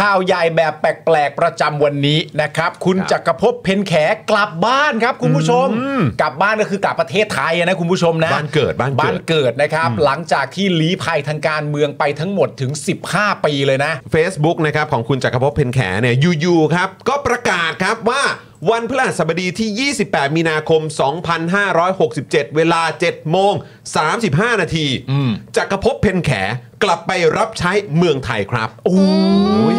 ข่าวใหญ่แบบแปลกๆประจำวันนี้นะครับ คุณครับจักรภพเพนแขกลับบ้านครับ คุณผู้ชม กลับบ้านก็คือกลับประเทศไทยนะคุณผู้ชมนะบ้านเกิดบ้านเกิดบ้านเกิดนะครับ หลังจากที่ลี้ภัยทางการเมืองไปทั้งหมดถึง 15 ปีเลยนะ Facebook นะครับของคุณจักรภพเพนแขเนี่ยอยู่ๆครับก็ประกาศครับ ว่าวันพฤหัสบดีที่ 28 มีนาคม 2567 เวลา 7 โมง 35 นาทีจักรภพเพนแขกลับไปรับใช้เมืองไทยครับโอ้ย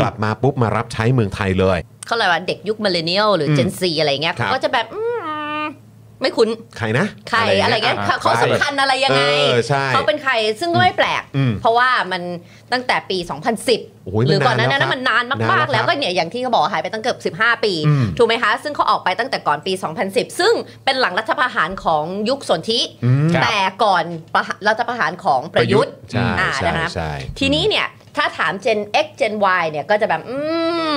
กลับมาปุ๊บมารับใช้เมืองไทยเลย เขาเรียกว่าเด็กยุคมิเลเนียลหรือเจนซีอะไรเงี้ยครับเขาก็จะแบบอืม ไม่คุ้นใครนะใครอะไรเงี้ยอะเขาเขาสำคัญอะไรยังไงเออใช่เขาเป็นใครซึ่งก็ไม่แปลกอืมเพราะว่ามันตั้งแต่ปี 2010โอ้ยหรือก่อนหนั้านมันนานแล้วนั้นมันนานนานมากแล้วๆแล้วก็เนี่ยอย่างที่เขาบอกว่าหายไปตั้งเกือบ15 ปีอืมถูกไหมคะ ซึ่งเขาออกไปตั้งแต่ก่อนปี 2010 ซึ่งเป็นหลังรัฐประหารของยุคสนธิอืมแต่ก่อนประหารรัฐประหารของประยุทธ์ใช่อ่าใช่นะคะใช่ทีนี้เนี่ย ถ้าถาม Gen X Gen Y เนี่ยก็จะแบบอื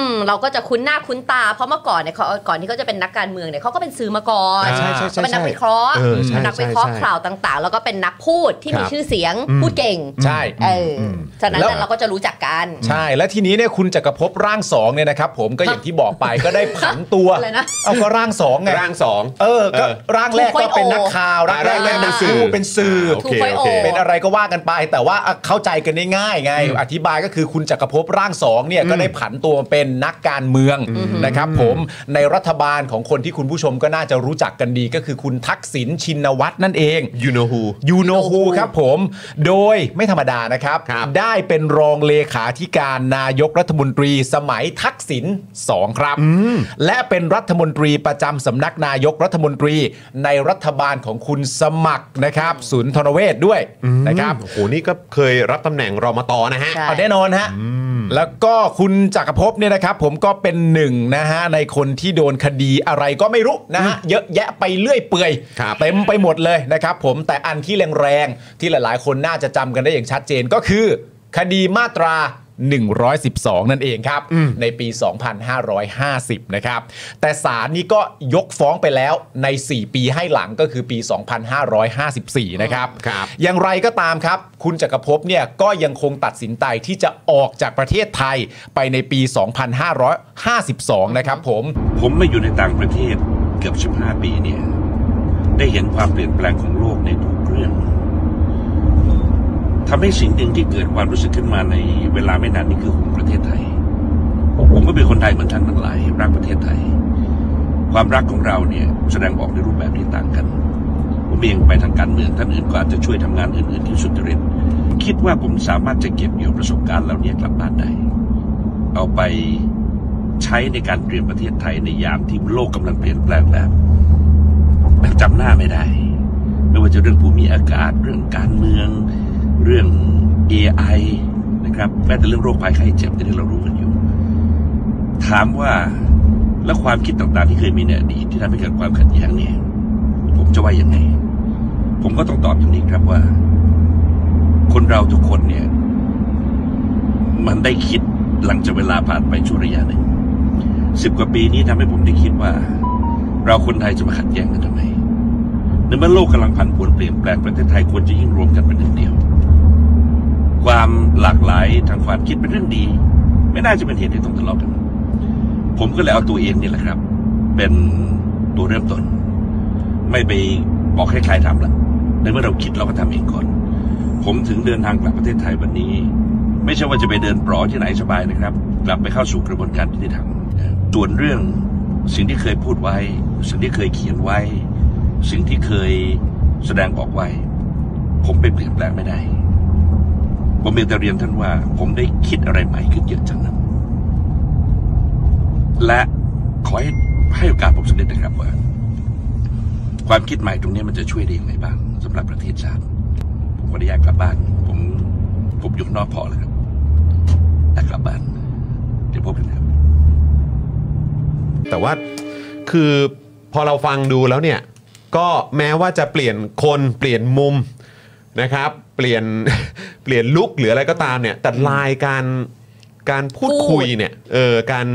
มเราก็จะคุ้นหน้าคุ้นตา เพราะเมื่อก่อนเนี่ยเขาก่อนที่เขาจะเป็นนักการเมืองเนี่ยเขาก็เป็นสื่อมาก่อนอ่าใช่ใช่ใช่เป็นนักวิเคราะห์เออใช่เป็นนักวิเคราะห์ใช่ใช่ข่าวต่าง ๆ แล้วก็เป็นนักพูดที่ครัมีบชื่อเสียงอืมพูดเก่งใช่เอออมฉะนั้นแล้วเนี่ยเราก็จะรู้จักกัน ใช่และทีนี้เนี่ยคุณจักรภพร่างสองเนี่ยนะครับผมก็อย่างที่บอกไปก็ได้ผันตัวอะไรนะเอาก็ร่างสองไงร่างสองเออก็เออร่างแรกก็เป็นนักข่าวอ่าร่างแรกร่างแรกเป็นเป็นสื่สื่ออเป็นสื่อโอเคโอเคเป็นอะไรก็ว่ากันไป แต่ว่าอะเข้าใจกันได้ง่ายไงอธิบายก็คือคุณจักรภพร่างสองเนี่ยก็ได้ผันตัวมาเป็นนักการเมืองนะครับผมในรัฐบาลของคนที่คุณผู้ชมก็น่าจะรู้จักกันดีก็คือคุณทักษิณชินวัตรนั่นเอง you know who ยูโนฮูครับผม โดยไม่ธรรมดานะครับครับ ได้เป็นรองเลขาธิการนายกรัฐมนตรีสมัยทักษิณสองครับ และเป็นรัฐมนตรีประจำสำนักนายกรัฐมนตรีในรัฐบาลของคุณสมัครนะครับสุนทรเวชด้วยนะครับโอ้โหนี่ก็เคยรับตำแหน่งรมตนะฮะใช่เอาแน่นอนฮะแล้วก็คุณจักรภพเนี่ยนะครับ ผมก็เป็นหนึ่งนะฮะในคนที่โดนคดีอะไรก็ไม่รู้นะฮะเยอะแยะไปเรื่อยเปื่อยครับเต็มไปหมดเลยนะครับ ผมแต่อันที่แรงๆที่หลายๆ คนน่าจะจำกันได้อย่างชัดเจนก็คือ คดีมาตรา 112 นั่นเองครับ ในปี 2550 นะครับ แต่ศาลนี้ก็ยกฟ้องไปแล้วใน 4 ปีให้หลังก็คือปี 2554 นะครับครับ อย่างไรก็ตามครับ คุณจักรภพเนี่ยก็ยังคงตัดสินใจที่จะออกจากประเทศไทยไปในปี 2552 นะครับผม ผมมาอยู่ในต่างประเทศเกือบ 15 ปีเนี่ย ได้เห็นความเปลี่ยนแปลงของโลกในทุกเรื่อง ทำให้สิ่งหนึ่งที่เกิดความรู้สึกขึ้นมาในเวลาไม่นานนี้คือห่วงประเทศไทย ผมก็เป็นคนไทยเหมือนท่านทั้งหลายรักประเทศไทย ความรักของเราเนี่ยแสดงออกในรูปแบบที่ต่างกัน ผมเองไปทางการเมืองท่านอื่นก็อาจจะช่วยทำงานอื่นๆที่สุจริตคิดว่าผมสามารถจะเก็บเกี่ยวประสบการณ์เหล่านี้กลับบ้านได้ เอาไปใช้ในการเตรียมประเทศไทยในยามที่โลกกำลังเปลี่ยนแปลงแบบแบบจำหน้าไม่ได้ ไม่ว่าจะเรื่องภูมิอากาศเรื่องการเมือง เรื่อง AI นะครับแม้แต่เรื่องโรคภัยไข้เจ็บที่เรารู้กันอยู่ ถามว่าแล้วความคิดต่างๆที่เคยมีในอดีตที่ทำให้เกิดความขัดแย้งเนี่ยผมจะว่ายังไง ผมก็ต้องตอบอย่างนี้ครับว่า คนเราทุกคนเนี่ย มันได้คิดหลังจากเวลาผ่านไปชั่วระยะหนึ่งสิบกว่าปีนี้ทำให้ผมได้คิดว่า เราคนไทยจะมาขัดแย้งกันทำไมในเมื่อโลกกำลังผันผวนเปลี่ยนแปลงประเทศไทยควรจะยิ่งรวมกันเป็นหนึ่งเดียวามหลากหลายทางความคิดเป็นเรื่องดี ไม่น่าจะเป็นเหตุให้ต้องทะเลาะกัน ผมก็เลยเอาตัวเองนี่แหละครับ เป็นตัวเริ่มต้น ไม่ไปบอกให้ใครทำละในเมื่อเราคิดเราก็ทำเองก่อน ผมถึงเดินทางกลับประเทศไทยวันนี้ ไม่ใช่ว่าจะไปเดินปลอที่ไหนสบายนะครับ กลับไปเข้าสู่กระบวนการยุติธรรมส่วนเรื่องสิ่งที่เคยพูดไว้ สิ่งที่เคยเขียนไว้ สิ่งที่เคยแสดงออกไว้ ผมไปเปลี่ยนแปลงไม่ได้ ผมเพียงแต่เรียนท่านว่า ผมได้คิดอะไรใหม่ขึ้นเยอะจังนั้น และขอให้ให้โอกาสผมสักนิดนะครับว่า ความคิดใหม่ตรงนี้มันจะช่วยได้อยังไงบ้างสำหรับประเทศชาติ ผมขออนุญาตกลับบ้าน ผมผมอยู่นอกพอแล้วครับแต่กลับบ้าน เดี๋ยวพบกันครับ แต่ว่าคือพอเราฟังดูแล้วเนี่ย ก็แม้ว่าจะเปลี่ยนคนเปลี่ยนมุม นะครับเปลี่ยน เปลี่ยนลุกหรืออะไรก็ตามเนี่ยแต่ลายการการพูดพูด คุยเนี่ยเออการ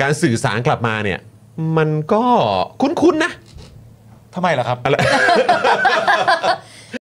การสื่อสารกลับมาเนี่ยมันก็คุ้นๆนะทำไมล่ะครับ อะไร